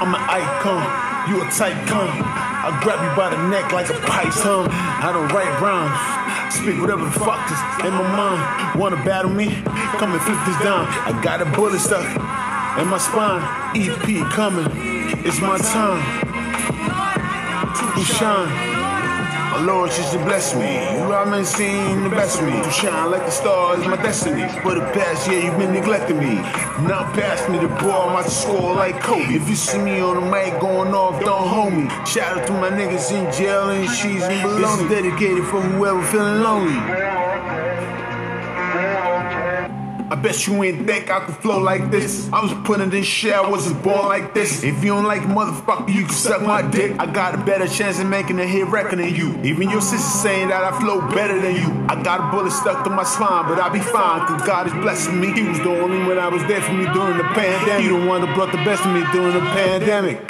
I'm an icon, you a con. I grab you by the neck like a python. I don't write rhymes, speak whatever the fuck is in my mind. Wanna battle me? Come and flip this down. I got a bullet stuck in my spine. EP coming, it's my time to shine. Lord just to bless me. You been seeing the best of me. To shine like the stars, my destiny. For the past year, you've been neglecting me. Now pass me the ball, I'm about to score like Kobe. If you see me on the mic going off, don't hold me. Shout out to my niggas in jail and she's in baloney. This is dedicated for whoever feeling lonely. I bet you ain't think I could flow like this. I was put in this shit, I wasn't born like this. If you don't like motherfucker, you can suck my dick. I got a better chance of making a hit record than you. Even your sister saying that I flow better than you. I got a bullet stuck to my spine, but I'll be fine, cause God is blessing me. He was the only one I was there for me during the pandemic. He the one that brought the best of me during the pandemic.